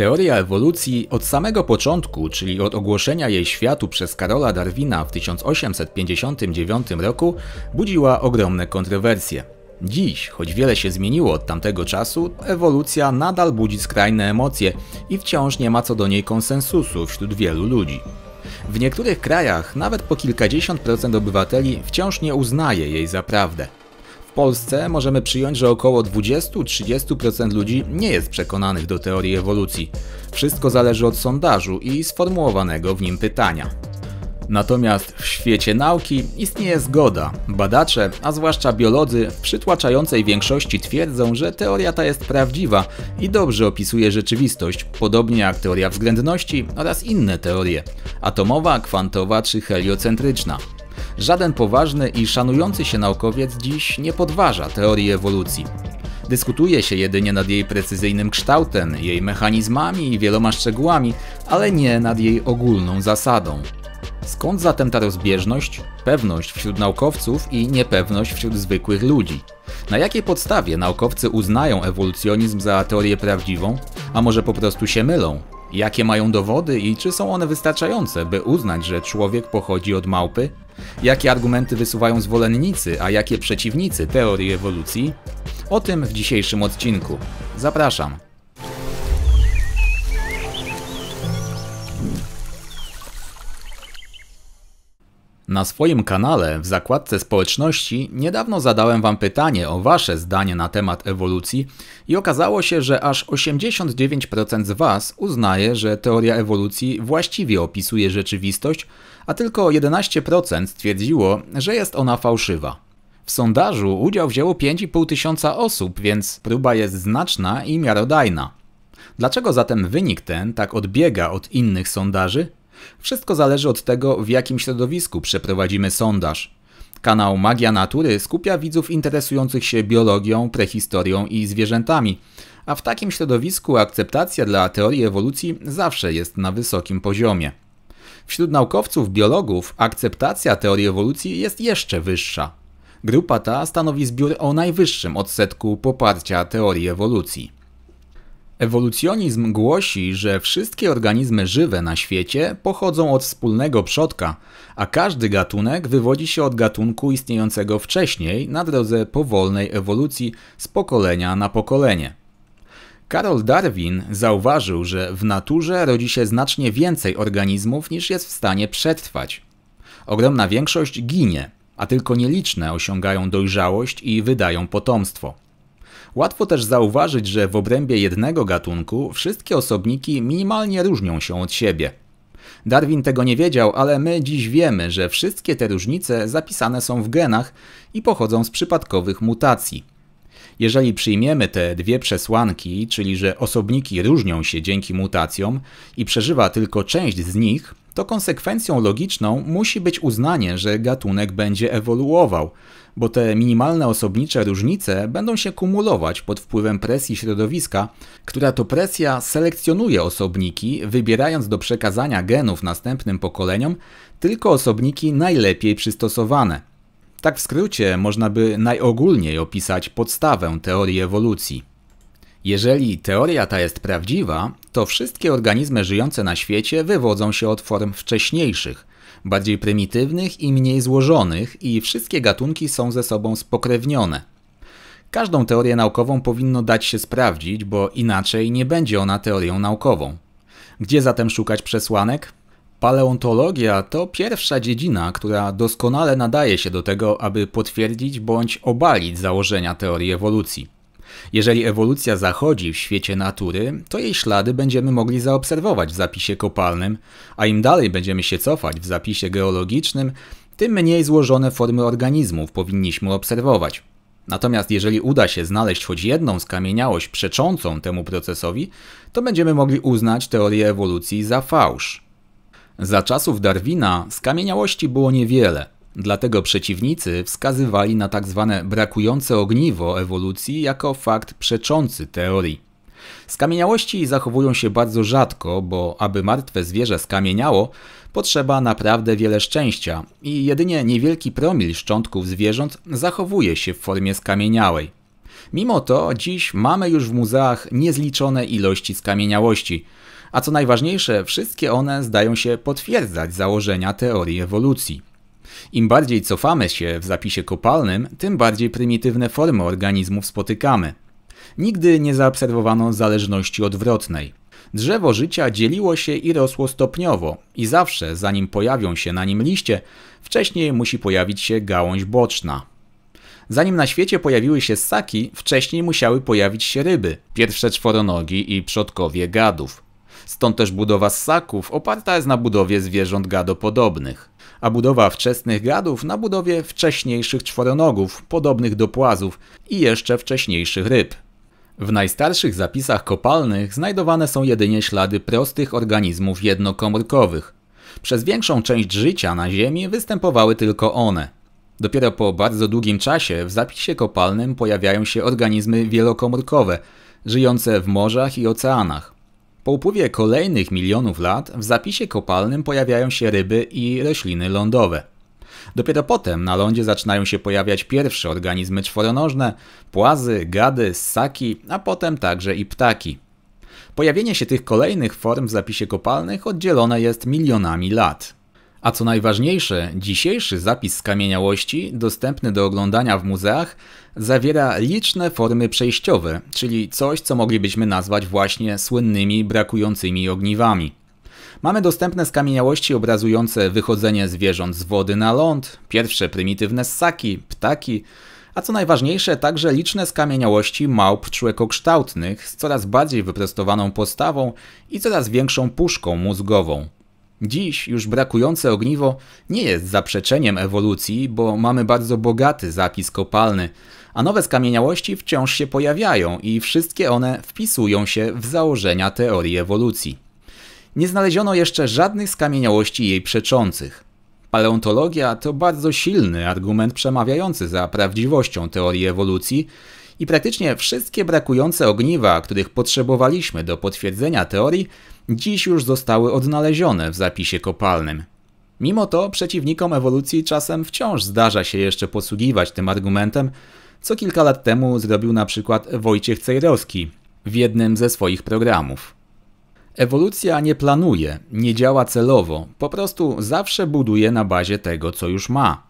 Teoria ewolucji od samego początku, czyli od ogłoszenia jej światu przez Karola Darwina w 1859 roku, budziła ogromne kontrowersje. Dziś, choć wiele się zmieniło od tamtego czasu, ewolucja nadal budzi skrajne emocje i wciąż nie ma co do niej konsensusu wśród wielu ludzi. W niektórych krajach nawet po kilkadziesiąt procent obywateli wciąż nie uznaje jej za prawdę. W Polsce możemy przyjąć, że około 20-30% ludzi nie jest przekonanych do teorii ewolucji. Wszystko zależy od sondażu i sformułowanego w nim pytania. Natomiast w świecie nauki istnieje zgoda. Badacze, a zwłaszcza biolodzy, w przytłaczającej większości twierdzą, że teoria ta jest prawdziwa i dobrze opisuje rzeczywistość, podobnie jak teoria względności oraz inne teorie atomowa, kwantowa czy heliocentryczna. Żaden poważny i szanujący się naukowiec dziś nie podważa teorii ewolucji. Dyskutuje się jedynie nad jej precyzyjnym kształtem, jej mechanizmami i wieloma szczegółami, ale nie nad jej ogólną zasadą. Skąd zatem ta rozbieżność, pewność wśród naukowców i niepewność wśród zwykłych ludzi? Na jakiej podstawie naukowcy uznają ewolucjonizm za teorię prawdziwą, a może po prostu się mylą? Jakie mają dowody i czy są one wystarczające, by uznać, że człowiek pochodzi od małpy? Jakie argumenty wysuwają zwolennicy, a jakie przeciwnicy teorii ewolucji? O tym w dzisiejszym odcinku. Zapraszam. Na swoim kanale w zakładce społeczności niedawno zadałem Wam pytanie o Wasze zdanie na temat ewolucji i okazało się, że aż 89% z Was uznaje, że teoria ewolucji właściwie opisuje rzeczywistość, a tylko 11% stwierdziło, że jest ona fałszywa. W sondażu udział wzięło 5,5 tysiąca osób, więc próba jest znaczna i miarodajna. Dlaczego zatem wynik ten tak odbiega od innych sondaży? Wszystko zależy od tego, w jakim środowisku przeprowadzimy sondaż. Kanał Magia Natury skupia widzów interesujących się biologią, prehistorią i zwierzętami, a w takim środowisku akceptacja dla teorii ewolucji zawsze jest na wysokim poziomie. Wśród naukowców biologów akceptacja teorii ewolucji jest jeszcze wyższa. Grupa ta stanowi zbiór o najwyższym odsetku poparcia teorii ewolucji. Ewolucjonizm głosi, że wszystkie organizmy żywe na świecie pochodzą od wspólnego przodka, a każdy gatunek wywodzi się od gatunku istniejącego wcześniej na drodze powolnej ewolucji z pokolenia na pokolenie. Karol Darwin zauważył, że w naturze rodzi się znacznie więcej organizmów niż jest w stanie przetrwać. Ogromna większość ginie, a tylko nieliczne osiągają dojrzałość i wydają potomstwo. Łatwo też zauważyć, że w obrębie jednego gatunku wszystkie osobniki minimalnie różnią się od siebie. Darwin tego nie wiedział, ale my dziś wiemy, że wszystkie te różnice zapisane są w genach i pochodzą z przypadkowych mutacji. Jeżeli przyjmiemy te dwie przesłanki, czyli że osobniki różnią się dzięki mutacjom i przeżywa tylko część z nich, to konsekwencją logiczną musi być uznanie, że gatunek będzie ewoluował, bo te minimalne osobnicze różnice będą się kumulować pod wpływem presji środowiska, która to presja selekcjonuje osobniki, wybierając do przekazania genów następnym pokoleniom tylko osobniki najlepiej przystosowane. Tak w skrócie można by najogólniej opisać podstawę teorii ewolucji. Jeżeli teoria ta jest prawdziwa, to wszystkie organizmy żyjące na świecie wywodzą się od form wcześniejszych, bardziej prymitywnych i mniej złożonych, i wszystkie gatunki są ze sobą spokrewnione. Każdą teorię naukową powinno dać się sprawdzić, bo inaczej nie będzie ona teorią naukową. Gdzie zatem szukać przesłanek? Paleontologia to pierwsza dziedzina, która doskonale nadaje się do tego, aby potwierdzić bądź obalić założenia teorii ewolucji. Jeżeli ewolucja zachodzi w świecie natury, to jej ślady będziemy mogli zaobserwować w zapisie kopalnym, a im dalej będziemy się cofać w zapisie geologicznym, tym mniej złożone formy organizmów powinniśmy obserwować. Natomiast jeżeli uda się znaleźć choć jedną skamieniałość przeczącą temu procesowi, to będziemy mogli uznać teorię ewolucji za fałsz. Za czasów Darwina skamieniałości było niewiele, Dlatego przeciwnicy wskazywali na tak zwane brakujące ogniwo ewolucji jako fakt przeczący teorii. Skamieniałości zachowują się bardzo rzadko, bo aby martwe zwierzę skamieniało, potrzeba naprawdę wiele szczęścia i jedynie niewielki promil szczątków zwierząt zachowuje się w formie skamieniałej. Mimo to dziś mamy już w muzeach niezliczone ilości skamieniałości, a co najważniejsze, wszystkie one zdają się potwierdzać założenia teorii ewolucji. Im bardziej cofamy się w zapisie kopalnym, tym bardziej prymitywne formy organizmów spotykamy. Nigdy nie zaobserwowano zależności odwrotnej. Drzewo życia dzieliło się i rosło stopniowo, i zawsze, zanim pojawią się na nim liście, wcześniej musi pojawić się gałąź boczna. Zanim na świecie pojawiły się ssaki, wcześniej musiały pojawić się ryby, pierwsze czworonogi i przodkowie gadów. Stąd też budowa ssaków oparta jest na budowie zwierząt gadopodobnych, a budowa wczesnych gadów na budowie wcześniejszych czworonogów, podobnych do płazów i jeszcze wcześniejszych ryb. W najstarszych zapisach kopalnych znajdowane są jedynie ślady prostych organizmów jednokomórkowych. Przez większą część życia na Ziemi występowały tylko one. Dopiero po bardzo długim czasie w zapisie kopalnym pojawiają się organizmy wielokomórkowe, żyjące w morzach i oceanach. Po upływie kolejnych milionów lat w zapisie kopalnym pojawiają się ryby i rośliny lądowe. Dopiero potem na lądzie zaczynają się pojawiać pierwsze organizmy czworonożne, płazy, gady, ssaki, a potem także i ptaki. Pojawienie się tych kolejnych form w zapisie kopalnych oddzielone jest milionami lat. A co najważniejsze, dzisiejszy zapis skamieniałości, dostępny do oglądania w muzeach, zawiera liczne formy przejściowe, czyli coś, co moglibyśmy nazwać właśnie słynnymi brakującymi ogniwami. Mamy dostępne skamieniałości obrazujące wychodzenie zwierząt z wody na ląd, pierwsze prymitywne ssaki, ptaki, a co najważniejsze także liczne skamieniałości małp człekokształtnych z coraz bardziej wyprostowaną postawą i coraz większą puszką mózgową. Dziś już brakujące ogniwo nie jest zaprzeczeniem ewolucji, bo mamy bardzo bogaty zapis kopalny, a nowe skamieniałości wciąż się pojawiają i wszystkie one wpisują się w założenia teorii ewolucji. Nie znaleziono jeszcze żadnych skamieniałości jej przeczących. Paleontologia to bardzo silny argument przemawiający za prawdziwością teorii ewolucji i praktycznie wszystkie brakujące ogniwa, których potrzebowaliśmy do potwierdzenia teorii, dziś już zostały odnalezione w zapisie kopalnym. Mimo to przeciwnikom ewolucji czasem wciąż zdarza się jeszcze posługiwać tym argumentem, co kilka lat temu zrobił na przykład Wojciech Cejrowski w jednym ze swoich programów. Ewolucja nie planuje, nie działa celowo, po prostu zawsze buduje na bazie tego, co już ma.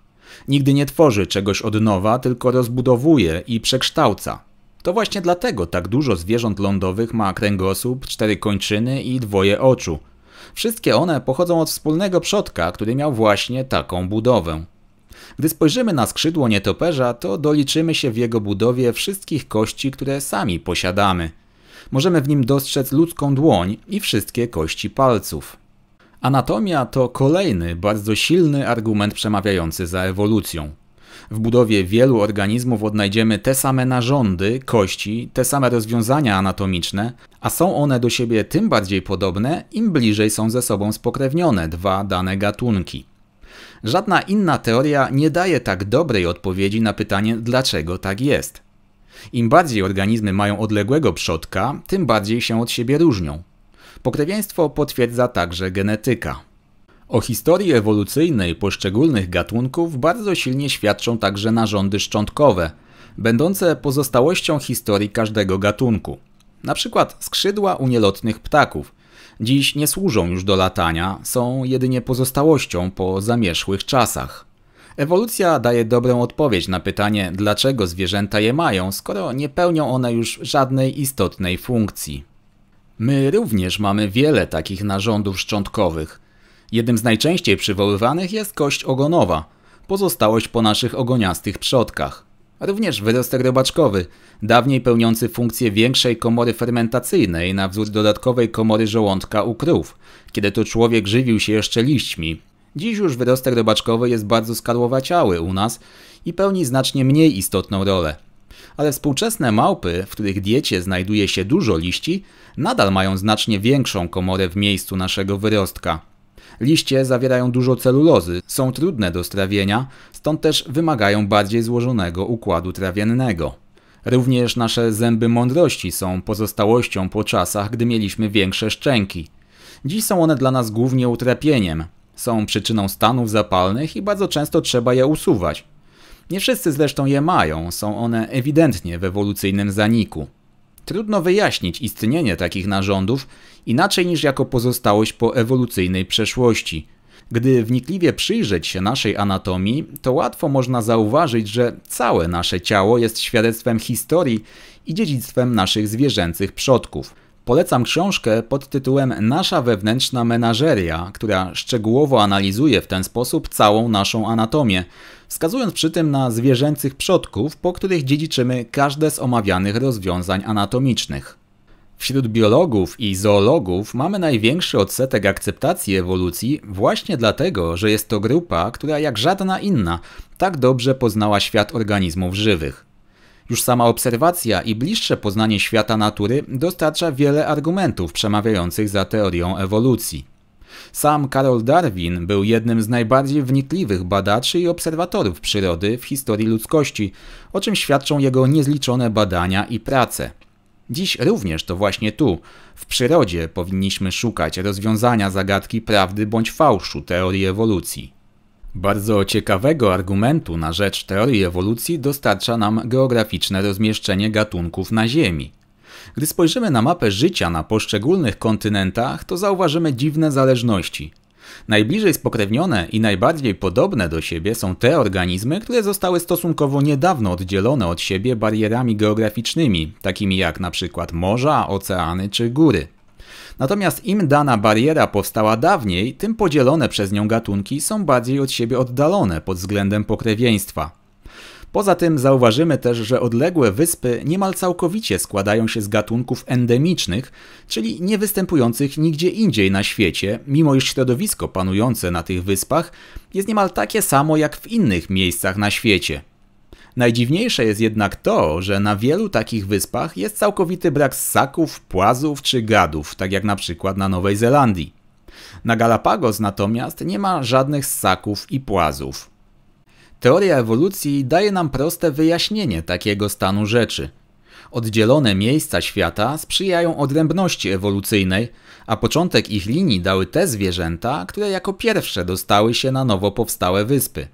Nigdy nie tworzy czegoś od nowa, tylko rozbudowuje i przekształca. To właśnie dlatego tak dużo zwierząt lądowych ma kręgosłup, cztery kończyny i dwoje oczu. Wszystkie one pochodzą od wspólnego przodka, który miał właśnie taką budowę. Gdy spojrzymy na skrzydło nietoperza, to doliczymy się w jego budowie wszystkich kości, które sami posiadamy. Możemy w nim dostrzec ludzką dłoń i wszystkie kości palców. Anatomia to kolejny, bardzo silny argument przemawiający za ewolucją. W budowie wielu organizmów odnajdziemy te same narządy, kości, te same rozwiązania anatomiczne, a są one do siebie tym bardziej podobne, im bliżej są ze sobą spokrewnione dwa dane gatunki. Żadna inna teoria nie daje tak dobrej odpowiedzi na pytanie, dlaczego tak jest. Im bardziej organizmy mają odległego przodka, tym bardziej się od siebie różnią. Pokrewieństwo potwierdza także genetyka. O historii ewolucyjnej poszczególnych gatunków bardzo silnie świadczą także narządy szczątkowe, będące pozostałością historii każdego gatunku. Na przykład skrzydła u nielotnych ptaków. Dziś nie służą już do latania, są jedynie pozostałością po zamierzchłych czasach. Ewolucja daje dobrą odpowiedź na pytanie, dlaczego zwierzęta je mają, skoro nie pełnią one już żadnej istotnej funkcji. My również mamy wiele takich narządów szczątkowych. Jednym z najczęściej przywoływanych jest kość ogonowa, pozostałość po naszych ogoniastych przodkach. Również wyrostek robaczkowy, dawniej pełniący funkcję większej komory fermentacyjnej na wzór dodatkowej komory żołądka u krów, kiedy to człowiek żywił się jeszcze liśćmi. Dziś już wyrostek robaczkowy jest bardzo skarłowaciały u nas i pełni znacznie mniej istotną rolę. Ale współczesne małpy, w których diecie znajduje się dużo liści, nadal mają znacznie większą komorę w miejscu naszego wyrostka. Liście zawierają dużo celulozy, są trudne do strawienia, stąd też wymagają bardziej złożonego układu trawiennego. Również nasze zęby mądrości są pozostałością po czasach, gdy mieliśmy większe szczęki. Dziś są one dla nas głównie utrapieniem, są przyczyną stanów zapalnych i bardzo często trzeba je usuwać. Nie wszyscy zresztą je mają, są one ewidentnie w ewolucyjnym zaniku. Trudno wyjaśnić istnienie takich narządów inaczej niż jako pozostałość po ewolucyjnej przeszłości. Gdy wnikliwie przyjrzeć się naszej anatomii, to łatwo można zauważyć, że całe nasze ciało jest świadectwem historii i dziedzictwem naszych zwierzęcych przodków. Polecam książkę pod tytułem Nasza wewnętrzna menażeria, która szczegółowo analizuje w ten sposób całą naszą anatomię, wskazując przy tym na zwierzęcych przodków, po których dziedziczymy każde z omawianych rozwiązań anatomicznych. Wśród biologów i zoologów mamy największy odsetek akceptacji ewolucji właśnie dlatego, że jest to grupa, która jak żadna inna tak dobrze poznała świat organizmów żywych. Już sama obserwacja i bliższe poznanie świata natury dostarcza wiele argumentów przemawiających za teorią ewolucji. Sam Karol Darwin był jednym z najbardziej wnikliwych badaczy i obserwatorów przyrody w historii ludzkości, o czym świadczą jego niezliczone badania i prace. Dziś również to właśnie tu, w przyrodzie, powinniśmy szukać rozwiązania zagadki prawdy bądź fałszu teorii ewolucji. Bardzo ciekawego argumentu na rzecz teorii ewolucji dostarcza nam geograficzne rozmieszczenie gatunków na Ziemi. Gdy spojrzymy na mapę życia na poszczególnych kontynentach, to zauważymy dziwne zależności. Najbliżej spokrewnione i najbardziej podobne do siebie są te organizmy, które zostały stosunkowo niedawno oddzielone od siebie barierami geograficznymi, takimi jak przykład morza, oceany czy góry. Natomiast im dana bariera powstała dawniej, tym podzielone przez nią gatunki są bardziej od siebie oddalone pod względem pokrewieństwa. Poza tym zauważymy też, że odległe wyspy niemal całkowicie składają się z gatunków endemicznych, czyli nie występujących nigdzie indziej na świecie, mimo iż środowisko panujące na tych wyspach jest niemal takie samo jak w innych miejscach na świecie. Najdziwniejsze jest jednak to, że na wielu takich wyspach jest całkowity brak ssaków, płazów czy gadów, tak jak na przykład na Nowej Zelandii. Na Galapagos natomiast nie ma żadnych ssaków i płazów. Teoria ewolucji daje nam proste wyjaśnienie takiego stanu rzeczy. Oddzielone miejsca świata sprzyjają odrębności ewolucyjnej, a początek ich linii dały te zwierzęta, które jako pierwsze dostały się na nowo powstałe wyspy.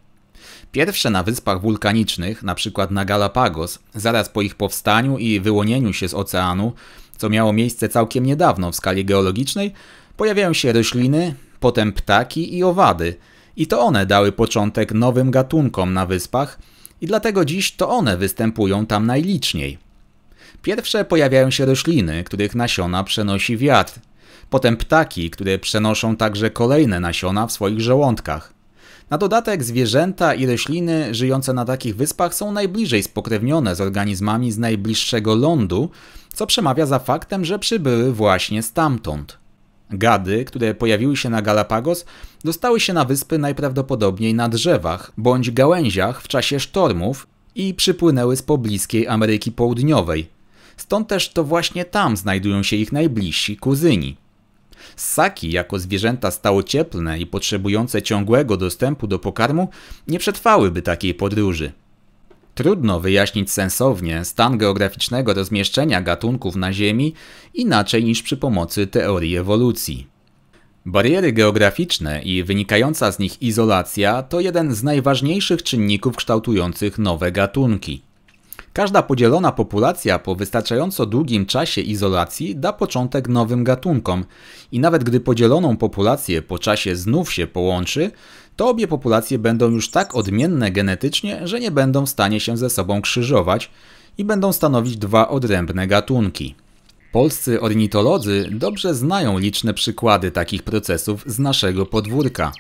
Pierwsze na wyspach wulkanicznych, np. na Galapagos, zaraz po ich powstaniu i wyłonieniu się z oceanu, co miało miejsce całkiem niedawno w skali geologicznej, pojawiają się rośliny, potem ptaki i owady. I to one dały początek nowym gatunkom na wyspach i dlatego dziś to one występują tam najliczniej. Pierwsze pojawiają się rośliny, których nasiona przenosi wiatr. Potem ptaki, które przenoszą także kolejne nasiona w swoich żołądkach. Na dodatek zwierzęta i rośliny żyjące na takich wyspach są najbliżej spokrewnione z organizmami z najbliższego lądu, co przemawia za faktem, że przybyły właśnie stamtąd. Gady, które pojawiły się na Galapagos, dostały się na wyspy najprawdopodobniej na drzewach bądź gałęziach w czasie sztormów i przypłynęły z pobliskiej Ameryki Południowej. Stąd też to właśnie tam znajdują się ich najbliżsi kuzyni. Ssaki, jako zwierzęta stałocieplne i potrzebujące ciągłego dostępu do pokarmu, nie przetrwałyby takiej podróży. Trudno wyjaśnić sensownie stan geograficznego rozmieszczenia gatunków na Ziemi inaczej niż przy pomocy teorii ewolucji. Bariery geograficzne i wynikająca z nich izolacja to jeden z najważniejszych czynników kształtujących nowe gatunki. Każda podzielona populacja po wystarczająco długim czasie izolacji da początek nowym gatunkom i nawet gdy podzieloną populację po czasie znów się połączy, to obie populacje będą już tak odmienne genetycznie, że nie będą w stanie się ze sobą krzyżować i będą stanowić dwa odrębne gatunki. Polscy ornitolodzy dobrze znają liczne przykłady takich procesów z naszego podwórka.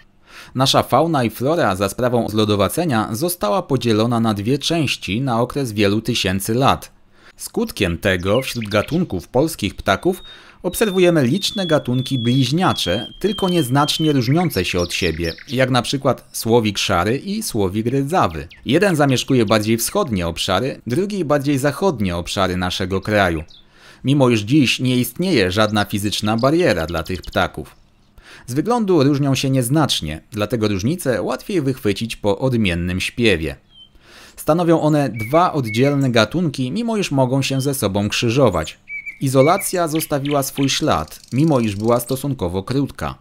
Nasza fauna i flora za sprawą zlodowacenia została podzielona na dwie części na okres wielu tysięcy lat. Skutkiem tego wśród gatunków polskich ptaków obserwujemy liczne gatunki bliźniacze, tylko nieznacznie różniące się od siebie, jak na przykład słowik szary i słowik rydzawy. Jeden zamieszkuje bardziej wschodnie obszary, drugi bardziej zachodnie obszary naszego kraju. Mimo iż dziś nie istnieje żadna fizyczna bariera dla tych ptaków. Z wyglądu różnią się nieznacznie, dlatego różnice łatwiej wychwycić po odmiennym śpiewie. Stanowią one dwa oddzielne gatunki, mimo iż mogą się ze sobą krzyżować. Izolacja zostawiła swój ślad, mimo iż była stosunkowo krótka.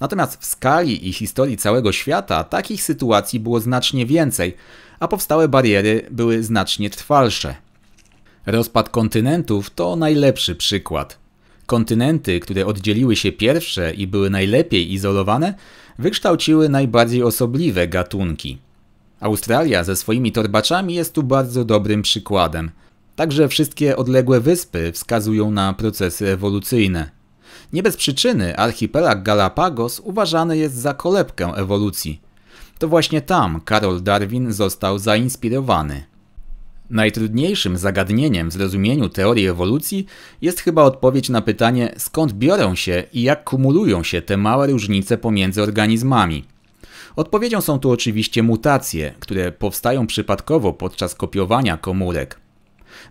Natomiast w skali i historii całego świata takich sytuacji było znacznie więcej, a powstałe bariery były znacznie trwalsze. Rozpad kontynentów to najlepszy przykład. Kontynenty, które oddzieliły się pierwsze i były najlepiej izolowane, wykształciły najbardziej osobliwe gatunki. Australia ze swoimi torbaczami jest tu bardzo dobrym przykładem. Także wszystkie odległe wyspy wskazują na procesy ewolucyjne. Nie bez przyczyny archipelag Galapagos uważany jest za kolebkę ewolucji. To właśnie tam Karol Darwin został zainspirowany. Najtrudniejszym zagadnieniem w zrozumieniu teorii ewolucji jest chyba odpowiedź na pytanie, skąd biorą się i jak kumulują się te małe różnice pomiędzy organizmami. Odpowiedzią są tu oczywiście mutacje, które powstają przypadkowo podczas kopiowania komórek.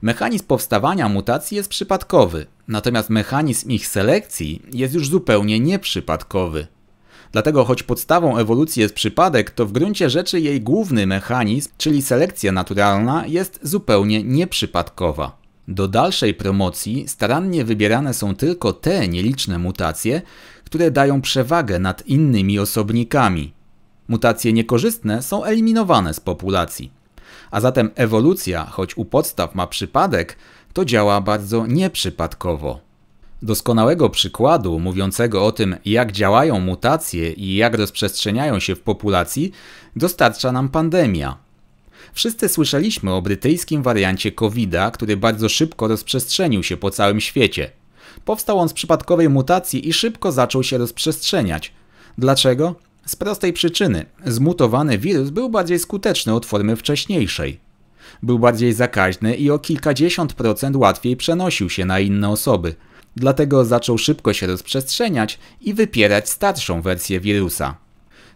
Mechanizm powstawania mutacji jest przypadkowy, natomiast mechanizm ich selekcji jest już zupełnie nieprzypadkowy. Dlatego choć podstawą ewolucji jest przypadek, to w gruncie rzeczy jej główny mechanizm, czyli selekcja naturalna, jest zupełnie nieprzypadkowa. Do dalszej promocji starannie wybierane są tylko te nieliczne mutacje, które dają przewagę nad innymi osobnikami. Mutacje niekorzystne są eliminowane z populacji. A zatem ewolucja, choć u podstaw ma przypadek, to działa bardzo nieprzypadkowo. Doskonałego przykładu mówiącego o tym, jak działają mutacje i jak rozprzestrzeniają się w populacji, dostarcza nam pandemia. Wszyscy słyszeliśmy o brytyjskim wariancie COVID-a, który bardzo szybko rozprzestrzenił się po całym świecie. Powstał on z przypadkowej mutacji i szybko zaczął się rozprzestrzeniać. Dlaczego? Z prostej przyczyny. Zmutowany wirus był bardziej skuteczny od formy wcześniejszej. Był bardziej zakaźny i o kilkadziesiąt procent łatwiej przenosił się na inne osoby. Dlatego zaczął szybko się rozprzestrzeniać i wypierać starszą wersję wirusa.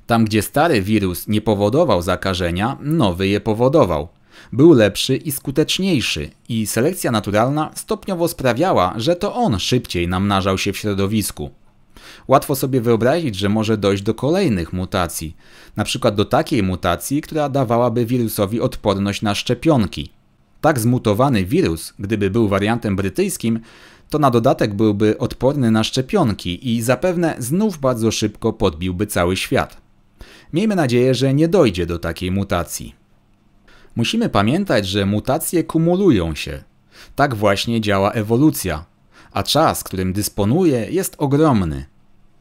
Tam, gdzie stary wirus nie powodował zakażenia, nowy je powodował. Był lepszy i skuteczniejszy, i selekcja naturalna stopniowo sprawiała, że to on szybciej namnażał się w środowisku. Łatwo sobie wyobrazić, że może dojść do kolejnych mutacji, na przykład do takiej mutacji, która dawałaby wirusowi odporność na szczepionki. Tak zmutowany wirus, gdyby był wariantem brytyjskim, to na dodatek byłby odporny na szczepionki i zapewne znów bardzo szybko podbiłby cały świat. Miejmy nadzieję, że nie dojdzie do takiej mutacji. Musimy pamiętać, że mutacje kumulują się. Tak właśnie działa ewolucja, a czas, którym dysponuje, jest ogromny.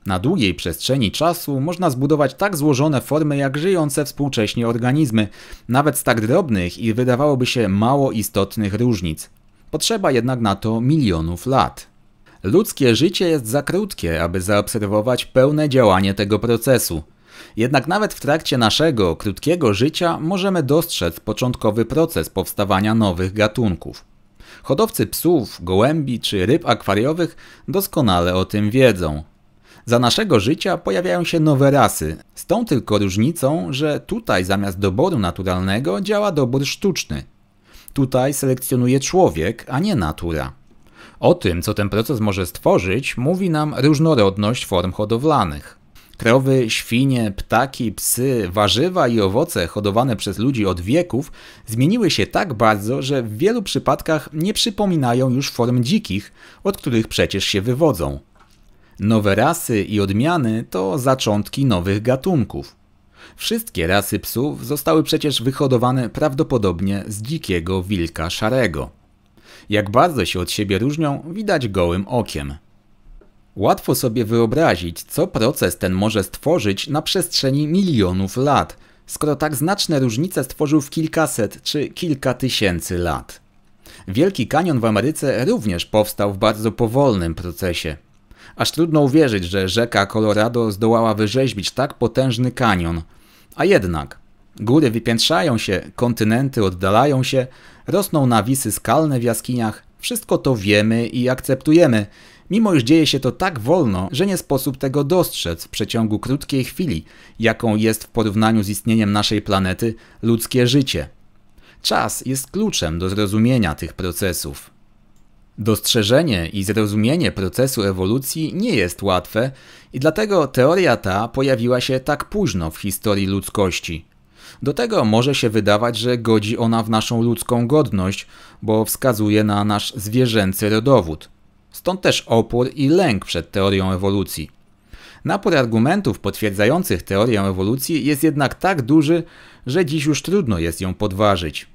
Na długiej przestrzeni czasu można zbudować tak złożone formy jak żyjące współcześnie organizmy, nawet z tak drobnych i wydawałoby się mało istotnych różnic. Potrzeba jednak na to milionów lat. Ludzkie życie jest za krótkie, aby zaobserwować pełne działanie tego procesu. Jednak nawet w trakcie naszego krótkiego życia możemy dostrzec początkowy proces powstawania nowych gatunków. Hodowcy psów, gołębi czy ryb akwariowych doskonale o tym wiedzą. Za naszego życia pojawiają się nowe rasy, z tą tylko różnicą, że tutaj zamiast doboru naturalnego działa dobór sztuczny. Tutaj selekcjonuje człowiek, a nie natura. O tym, co ten proces może stworzyć, mówi nam różnorodność form hodowlanych. Krowy, świnie, ptaki, psy, warzywa i owoce hodowane przez ludzi od wieków zmieniły się tak bardzo, że w wielu przypadkach nie przypominają już form dzikich, od których przecież się wywodzą. Nowe rasy i odmiany to zaczątki nowych gatunków. Wszystkie rasy psów zostały przecież wyhodowane prawdopodobnie z dzikiego wilka szarego. Jak bardzo się od siebie różnią, widać gołym okiem. Łatwo sobie wyobrazić, co proces ten może stworzyć na przestrzeni milionów lat, skoro tak znaczne różnice stworzył w kilkaset czy kilka tysięcy lat. Wielki kanion w Ameryce również powstał w bardzo powolnym procesie. Aż trudno uwierzyć, że rzeka Colorado zdołała wyrzeźbić tak potężny kanion. A jednak, góry wypiętrzają się, kontynenty oddalają się, rosną nawisy skalne w jaskiniach, wszystko to wiemy i akceptujemy, mimo iż dzieje się to tak wolno, że nie sposób tego dostrzec w przeciągu krótkiej chwili, jaką jest w porównaniu z istnieniem naszej planety ludzkie życie. Czas jest kluczem do zrozumienia tych procesów. Dostrzeżenie i zrozumienie procesu ewolucji nie jest łatwe i dlatego teoria ta pojawiła się tak późno w historii ludzkości. Do tego może się wydawać, że godzi ona w naszą ludzką godność, bo wskazuje na nasz zwierzęcy rodowód. Stąd też opór i lęk przed teorią ewolucji. Napór argumentów potwierdzających teorię ewolucji jest jednak tak duży, że dziś już trudno jest ją podważyć.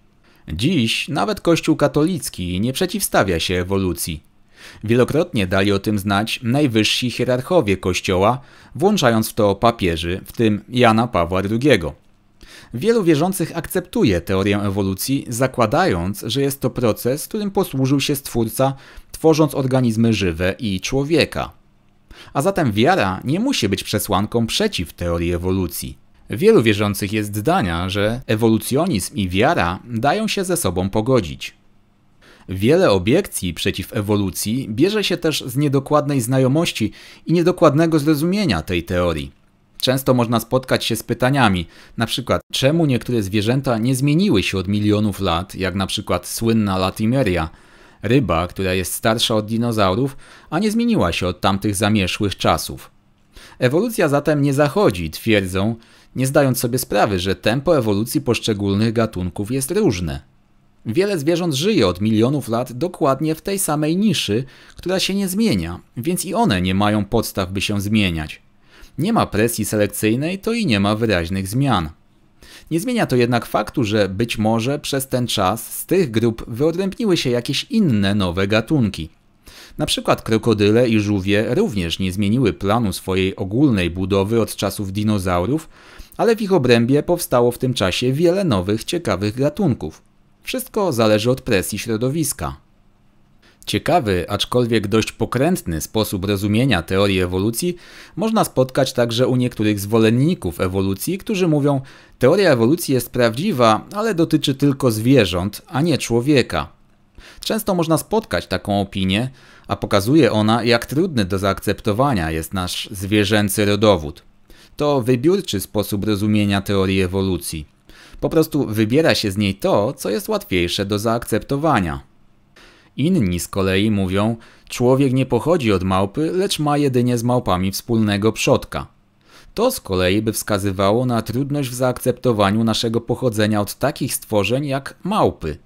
Dziś nawet Kościół katolicki nie przeciwstawia się ewolucji. Wielokrotnie dali o tym znać najwyżsi hierarchowie Kościoła, włączając w to papieży, w tym Jana Pawła II. Wielu wierzących akceptuje teorię ewolucji, zakładając, że jest to proces, którym posłużył się Stwórca, tworząc organizmy żywe i człowieka. A zatem wiara nie musi być przesłanką przeciw teorii ewolucji. Wielu wierzących jest zdania, że ewolucjonizm i wiara dają się ze sobą pogodzić. Wiele obiekcji przeciw ewolucji bierze się też z niedokładnej znajomości i niedokładnego zrozumienia tej teorii. Często można spotkać się z pytaniami, na przykład czemu niektóre zwierzęta nie zmieniły się od milionów lat, jak na przykład słynna Latimeria, ryba, która jest starsza od dinozaurów, a nie zmieniła się od tamtych zamieszłych czasów. Ewolucja zatem nie zachodzi, twierdzą, nie zdając sobie sprawy, że tempo ewolucji poszczególnych gatunków jest różne. Wiele zwierząt żyje od milionów lat dokładnie w tej samej niszy, która się nie zmienia, więc i one nie mają podstaw, by się zmieniać. Nie ma presji selekcyjnej, to i nie ma wyraźnych zmian. Nie zmienia to jednak faktu, że być może przez ten czas z tych grup wyodrębniły się jakieś inne nowe gatunki. Na przykład krokodyle i żółwie również nie zmieniły planu swojej ogólnej budowy od czasów dinozaurów, ale w ich obrębie powstało w tym czasie wiele nowych, ciekawych gatunków. Wszystko zależy od presji środowiska. Ciekawy, aczkolwiek dość pokrętny sposób rozumienia teorii ewolucji można spotkać także u niektórych zwolenników ewolucji, którzy mówią: Teoria ewolucji jest prawdziwa, ale dotyczy tylko zwierząt, a nie człowieka. Często można spotkać taką opinię, a pokazuje ona, jak trudny do zaakceptowania jest nasz zwierzęcy rodowód. To wybiórczy sposób rozumienia teorii ewolucji. Po prostu wybiera się z niej to, co jest łatwiejsze do zaakceptowania. Inni z kolei mówią, człowiek nie pochodzi od małpy, lecz ma jedynie z małpami wspólnego przodka. To z kolei by wskazywało na trudność w zaakceptowaniu naszego pochodzenia od takich stworzeń jak małpy,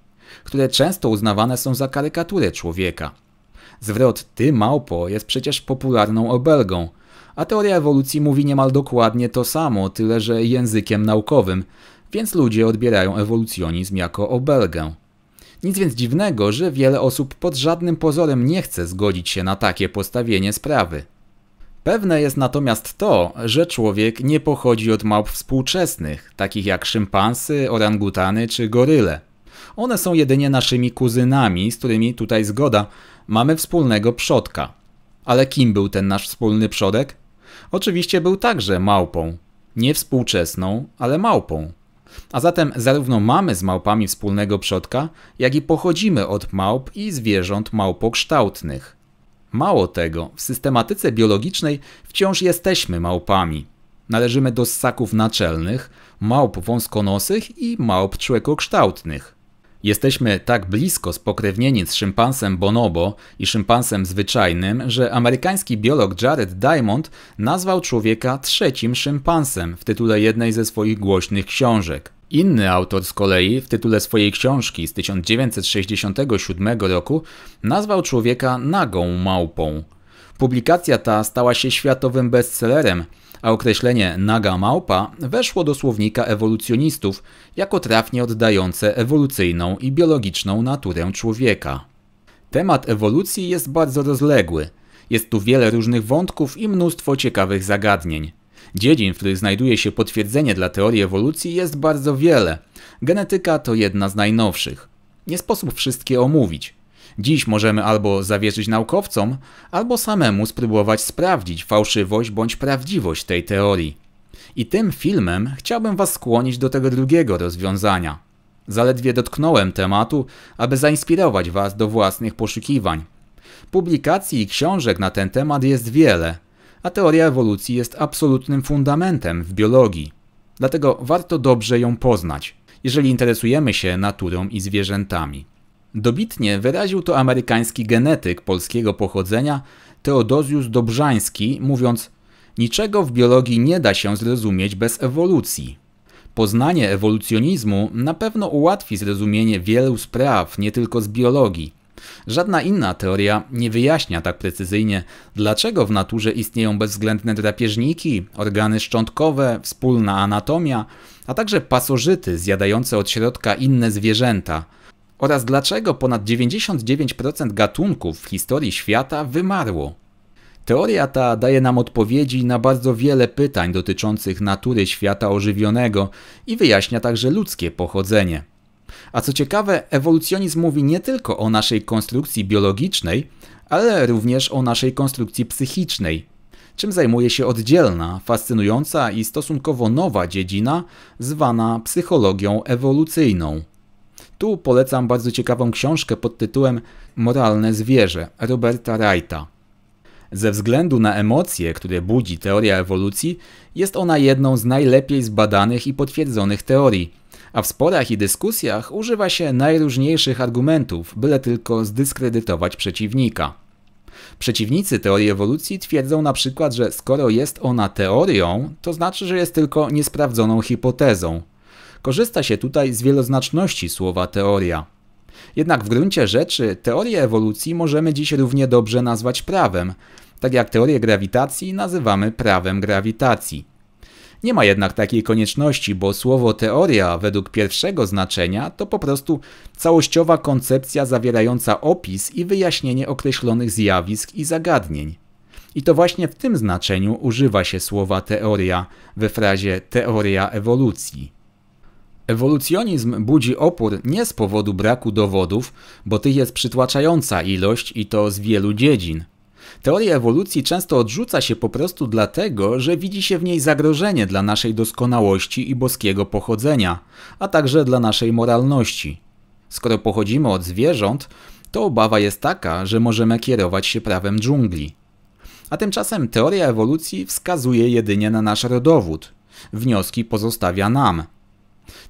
które często uznawane są za karykaturę człowieka. Zwrot ty małpo jest przecież popularną obelgą, a teoria ewolucji mówi niemal dokładnie to samo, tyle że językiem naukowym, więc ludzie odbierają ewolucjonizm jako obelgę. Nic więc dziwnego, że wiele osób pod żadnym pozorem nie chce zgodzić się na takie postawienie sprawy. Pewne jest natomiast to, że człowiek nie pochodzi od małp współczesnych, takich jak szympansy, orangutany czy goryle. One są jedynie naszymi kuzynami, z którymi tutaj zgoda, mamy wspólnego przodka. Ale kim był ten nasz wspólny przodek? Oczywiście był także małpą. Nie współczesną, ale małpą. A zatem zarówno mamy z małpami wspólnego przodka, jak i pochodzimy od małp i zwierząt małpokształtnych. Mało tego, w systematyce biologicznej wciąż jesteśmy małpami. Należymy do ssaków naczelnych, małp wąskonosych i małp człekokształtnych. Jesteśmy tak blisko spokrewnieni z szympansem bonobo i szympansem zwyczajnym, że amerykański biolog Jared Diamond nazwał człowieka trzecim szympansem w tytule jednej ze swoich głośnych książek. Inny autor z kolei w tytule swojej książki z 1967 roku nazwał człowieka nagą małpą. Publikacja ta stała się światowym bestsellerem, a określenie naga małpa weszło do słownika ewolucjonistów jako trafnie oddające ewolucyjną i biologiczną naturę człowieka. Temat ewolucji jest bardzo rozległy. Jest tu wiele różnych wątków i mnóstwo ciekawych zagadnień. Dziedzin, w których znajduje się potwierdzenie dla teorii ewolucji jest bardzo wiele. Genetyka to jedna z najnowszych. Nie sposób wszystkie omówić. Dziś możemy albo zawierzyć naukowcom, albo samemu spróbować sprawdzić fałszywość bądź prawdziwość tej teorii. I tym filmem chciałbym Was skłonić do tego drugiego rozwiązania. Zaledwie dotknąłem tematu, aby zainspirować Was do własnych poszukiwań. Publikacji i książek na ten temat jest wiele, a teoria ewolucji jest absolutnym fundamentem w biologii. Dlatego warto dobrze ją poznać, jeżeli interesujemy się naturą i zwierzętami. Dobitnie wyraził to amerykański genetyk polskiego pochodzenia Teodozjusz Dobrzański, mówiąc: Niczego w biologii nie da się zrozumieć bez ewolucji. Poznanie ewolucjonizmu na pewno ułatwi zrozumienie wielu spraw, nie tylko z biologii. Żadna inna teoria nie wyjaśnia tak precyzyjnie, dlaczego w naturze istnieją bezwzględne drapieżniki, organy szczątkowe, wspólna anatomia, a także pasożyty zjadające od środka inne zwierzęta, oraz dlaczego ponad 99% gatunków w historii świata wymarło. Teoria ta daje nam odpowiedzi na bardzo wiele pytań dotyczących natury świata ożywionego i wyjaśnia także ludzkie pochodzenie. A co ciekawe, ewolucjonizm mówi nie tylko o naszej konstrukcji biologicznej, ale również o naszej konstrukcji psychicznej, czym zajmuje się oddzielna, fascynująca i stosunkowo nowa dziedzina zwana psychologią ewolucyjną. Tu polecam bardzo ciekawą książkę pod tytułem Moralne zwierzę Roberta Wrighta. Ze względu na emocje, które budzi teoria ewolucji, jest ona jedną z najlepiej zbadanych i potwierdzonych teorii, a w sporach i dyskusjach używa się najróżniejszych argumentów, byle tylko zdyskredytować przeciwnika. Przeciwnicy teorii ewolucji twierdzą na przykład, że skoro jest ona teorią, to znaczy, że jest tylko niesprawdzoną hipotezą. Korzysta się tutaj z wieloznaczności słowa teoria. Jednak w gruncie rzeczy teorię ewolucji możemy dziś równie dobrze nazwać prawem, tak jak teorię grawitacji nazywamy prawem grawitacji. Nie ma jednak takiej konieczności, bo słowo teoria według pierwszego znaczenia to po prostu całościowa koncepcja zawierająca opis i wyjaśnienie określonych zjawisk i zagadnień. I to właśnie w tym znaczeniu używa się słowa teoria we frazie teoria ewolucji. Ewolucjonizm budzi opór nie z powodu braku dowodów, bo tych jest przytłaczająca ilość i to z wielu dziedzin. Teoria ewolucji często odrzuca się po prostu dlatego, że widzi się w niej zagrożenie dla naszej doskonałości i boskiego pochodzenia, a także dla naszej moralności. Skoro pochodzimy od zwierząt, to obawa jest taka, że możemy kierować się prawem dżungli. A tymczasem teoria ewolucji wskazuje jedynie na nasz rodowód. Wnioski pozostawia nam.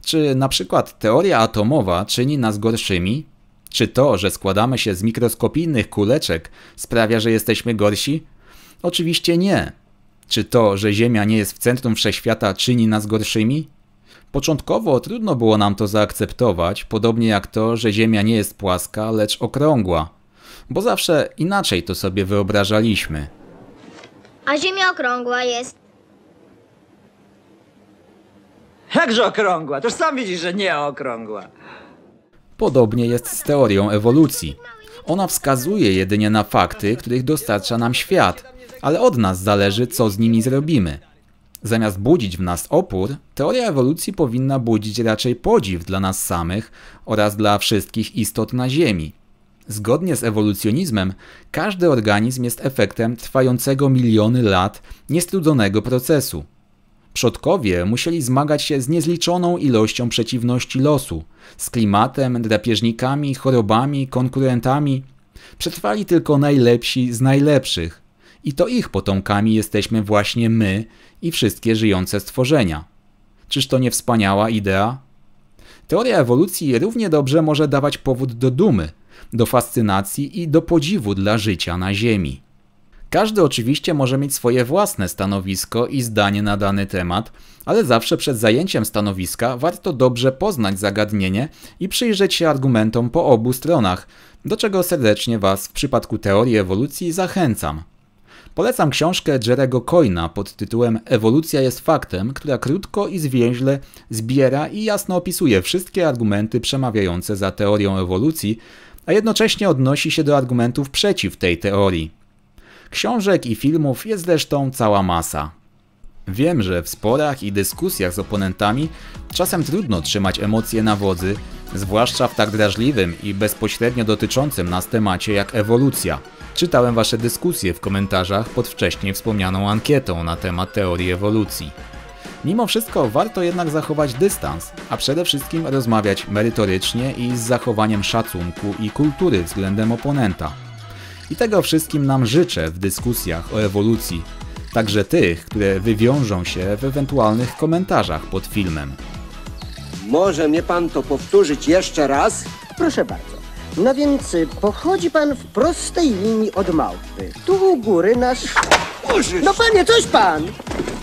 Czy na przykład teoria atomowa czyni nas gorszymi? Czy to, że składamy się z mikroskopijnych kuleczek sprawia, że jesteśmy gorsi? Oczywiście nie. Czy to, że Ziemia nie jest w centrum wszechświata czyni nas gorszymi? Początkowo trudno było nam to zaakceptować, podobnie jak to, że Ziemia nie jest płaska, lecz okrągła, bo zawsze inaczej to sobie wyobrażaliśmy. A ziemia okrągła jest. Jakże okrągła? Toż sam widzisz, że nie okrągła. Podobnie jest z teorią ewolucji. Ona wskazuje jedynie na fakty, których dostarcza nam świat, ale od nas zależy, co z nimi zrobimy. Zamiast budzić w nas opór, teoria ewolucji powinna budzić raczej podziw dla nas samych oraz dla wszystkich istot na Ziemi. Zgodnie z ewolucjonizmem, każdy organizm jest efektem trwającego miliony lat niestrudzonego procesu. Przodkowie musieli zmagać się z niezliczoną ilością przeciwności losu, z klimatem, drapieżnikami, chorobami, konkurentami. Przetrwali tylko najlepsi z najlepszych. I to ich potomkami jesteśmy właśnie my i wszystkie żyjące stworzenia. Czyż to nie wspaniała idea? Teoria ewolucji równie dobrze może dawać powód do dumy, do fascynacji i do podziwu dla życia na Ziemi. Każdy oczywiście może mieć swoje własne stanowisko i zdanie na dany temat, ale zawsze przed zajęciem stanowiska warto dobrze poznać zagadnienie i przyjrzeć się argumentom po obu stronach, do czego serdecznie Was w przypadku teorii ewolucji zachęcam. Polecam książkę Jerego Coyna pod tytułem Ewolucja jest faktem, która krótko i zwięźle zbiera i jasno opisuje wszystkie argumenty przemawiające za teorią ewolucji, a jednocześnie odnosi się do argumentów przeciw tej teorii. Książek i filmów jest zresztą cała masa. Wiem, że w sporach i dyskusjach z oponentami czasem trudno trzymać emocje na wodzy, zwłaszcza w tak drażliwym i bezpośrednio dotyczącym nas temacie jak ewolucja. Czytałem Wasze dyskusje w komentarzach pod wcześniej wspomnianą ankietą na temat teorii ewolucji. Mimo wszystko warto jednak zachować dystans, a przede wszystkim rozmawiać merytorycznie i z zachowaniem szacunku i kultury względem oponenta. I tego wszystkim nam życzę w dyskusjach o ewolucji, także tych, które wywiążą się w ewentualnych komentarzach pod filmem. Może mnie pan to powtórzyć jeszcze raz? Proszę bardzo. No więc y, pochodzi pan w prostej linii od małpy. Tu u góry nasz... Możesz, No panie, coś pan!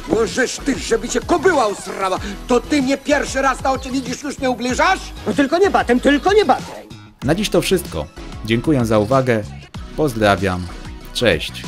możesz ty, żeby cię kobyła usrała. To ty mnie pierwszy raz na oczy widzisz, już nie ubliżasz? No tylko nie batem, tylko nie batem. Na dziś to wszystko. Dziękuję za uwagę, pozdrawiam, cześć.